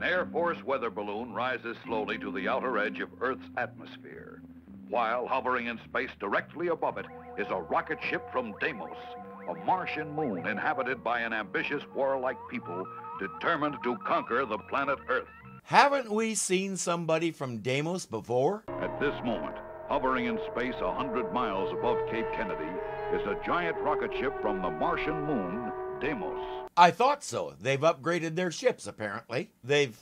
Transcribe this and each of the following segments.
An Air Force weather balloon rises slowly to the outer edge of Earth's atmosphere. While hovering in space directly above it is a rocket ship from Deimos, a Martian moon inhabited by an ambitious, warlike people determined to conquer the planet Earth. Haven't we seen somebody from Deimos before? At this moment, hovering in space a hundred miles above Cape Kennedy, is a giant rocket ship from the Martian moon, Deimos. I thought so. They've upgraded their ships, apparently. They've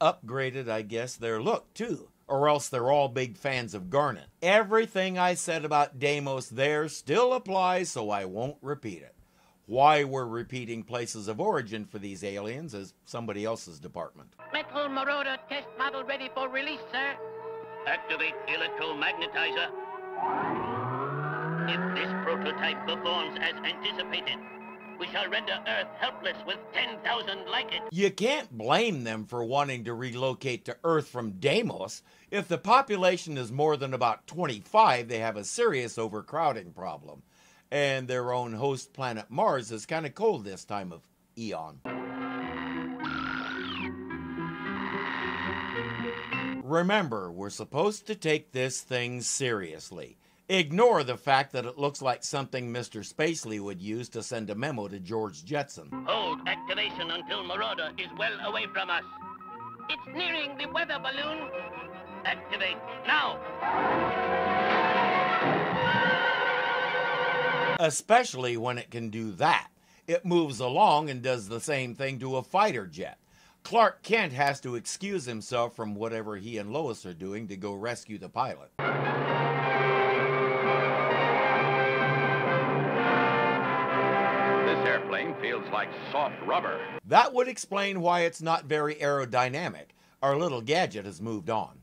upgraded, I guess, their look, too. Or else they're all big fans of Garnet. Everything I said about Deimos there still applies, so I won't repeat it. Why we're repeating places of origin for these aliens is somebody else's department. Metal Marauder test model ready for release, sir. Activate electromagnetizer. If this prototype performs as anticipated, we shall render Earth helpless with 10,000 like it. You can't blame them for wanting to relocate to Earth from Deimos. If the population is more than about 25, they have a serious overcrowding problem. And their own host planet Mars is kind of cold this time of eon. Remember, we're supposed to take this thing seriously. Ignore the fact that it looks like something Mr. Spacely would use to send a memo to George Jetson. Hold activation until Marauder is well away from us. It's nearing the weather balloon. Activate now. Especially when it can do that. It moves along and does the same thing to a fighter jet. Clark Kent has to excuse himself from whatever he and Lois are doing to go rescue the pilot. Feels like soft rubber. That would explain why it's not very aerodynamic. Our little gadget has moved on.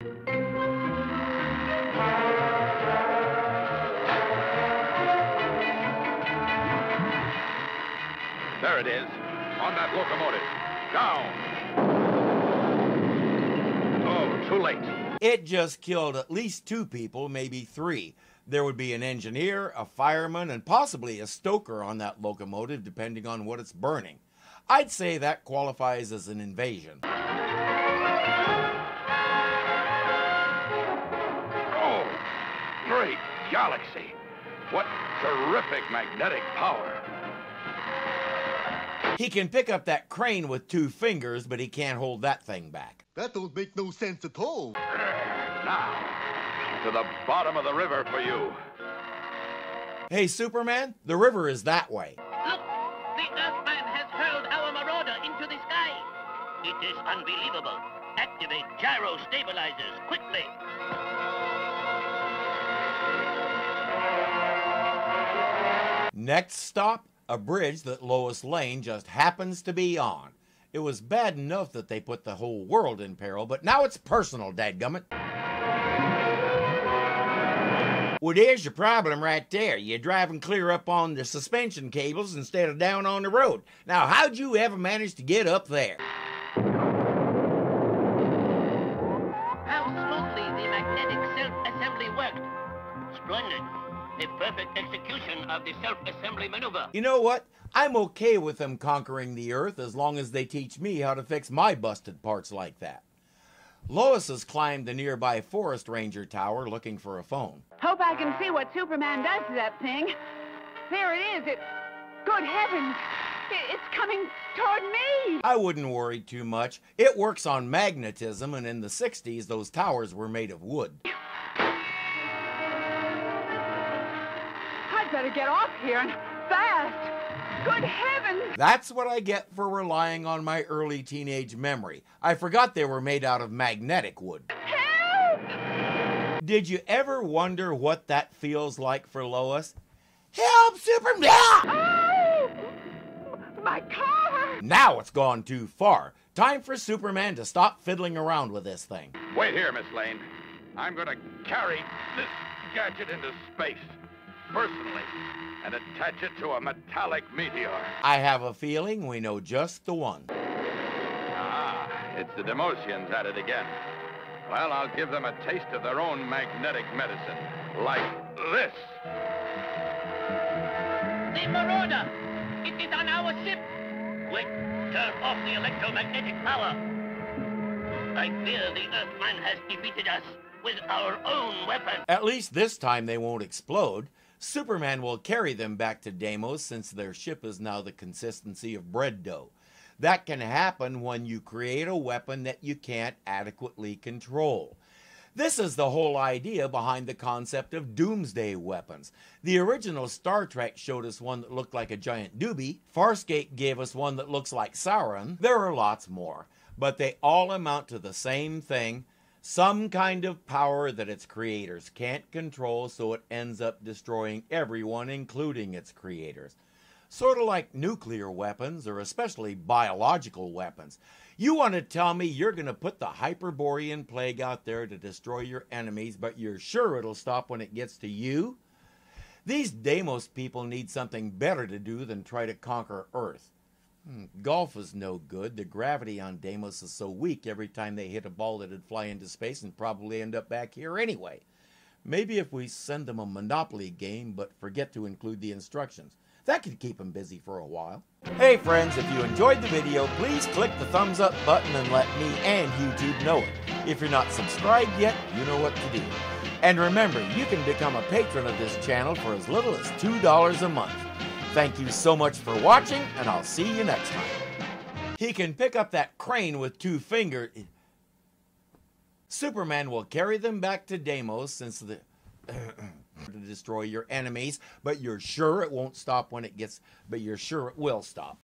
There it is, on that locomotive. Down. Oh, too late. It just killed at least two people, maybe three. There would be an engineer, a fireman, and possibly a stoker on that locomotive, depending on what it's burning. I'd say that qualifies as an invasion. Oh, great galaxy. What terrific magnetic power. He can pick up that crane with two fingers, but he can't hold that thing back. That don't make no sense at all. Now, to the bottom of the river for you. Hey, Superman, the river is that way. Look, the Earthman has hurled our Marauder into the sky. It is unbelievable. Activate gyro stabilizers quickly. Next stop, a bridge that Lois Lane just happens to be on. It was bad enough that they put the whole world in peril, but now it's personal, dadgummit. Well, there's your problem right there. You're driving clear up on the suspension cables instead of down on the road. Now, how'd you ever manage to get up there? How smoothly the magnetic self-assembly worked. Splendid. The perfect execution of the self-assembly maneuver. You know what? I'm okay with them conquering the Earth as long as they teach me how to fix my busted parts like that. Lois has climbed the nearby forest ranger tower looking for a phone. Hope I can see what Superman does to that thing. There it is. It. Good heavens! It's coming toward me. I wouldn't worry too much. It works on magnetism, and in the 60s, those towers were made of wood. I'd better get off here and fast. Good heavens! That's what I get for relying on my early teenage memory. I forgot they were made out of magnetic wood. Help! Did you ever wonder what that feels like for Lois? Help, Superman! Oh! My car! Now it's gone too far. Time for Superman to stop fiddling around with this thing. Wait here, Miss Lane. I'm going to carry this gadget into space, personally, and attach it to a metallic meteor. I have a feeling we know just the one. Ah, it's the Deimosians at it again. Well, I'll give them a taste of their own magnetic medicine. Like this. The Marauder! It is on our ship! Wait. Turn off the electromagnetic power. I fear the Earthman has defeated us with our own weapon. At least this time they won't explode. Superman will carry them back to Deimos since their ship is now the consistency of bread dough. That can happen when you create a weapon that you can't adequately control. This is the whole idea behind the concept of doomsday weapons. The original Star Trek showed us one that looked like a giant doobie. Farscape gave us one that looks like Sauron. There are lots more, but they all amount to the same thing some kind of power that its creators can't control, so it ends up destroying everyone, including its creators. Sort of like nuclear weapons, or especially biological weapons. You want to tell me you're going to put the Hyperborean plague out there to destroy your enemies, but you're sure it'll stop when it gets to you? These Deimos people need something better to do than try to conquer Earth. Hmm, golf is no good. The gravity on Deimos is so weak every time they hit a ball it'd fly into space and probably end up back here anyway. Maybe if we send them a Monopoly game but forget to include the instructions. That could keep them busy for a while. Hey friends, if you enjoyed the video, please click the thumbs up button and let me and YouTube know it. If you're not subscribed yet, you know what to do. And remember, you can become a patron of this channel for as little as $2 a month. Thank you so much for watching, and I'll see you next time. He can pick up that crane with two fingers. Superman will carry them back to Deimos since the. to destroy your enemies, but you're sure it won't stop when it gets. But you're sure it will stop.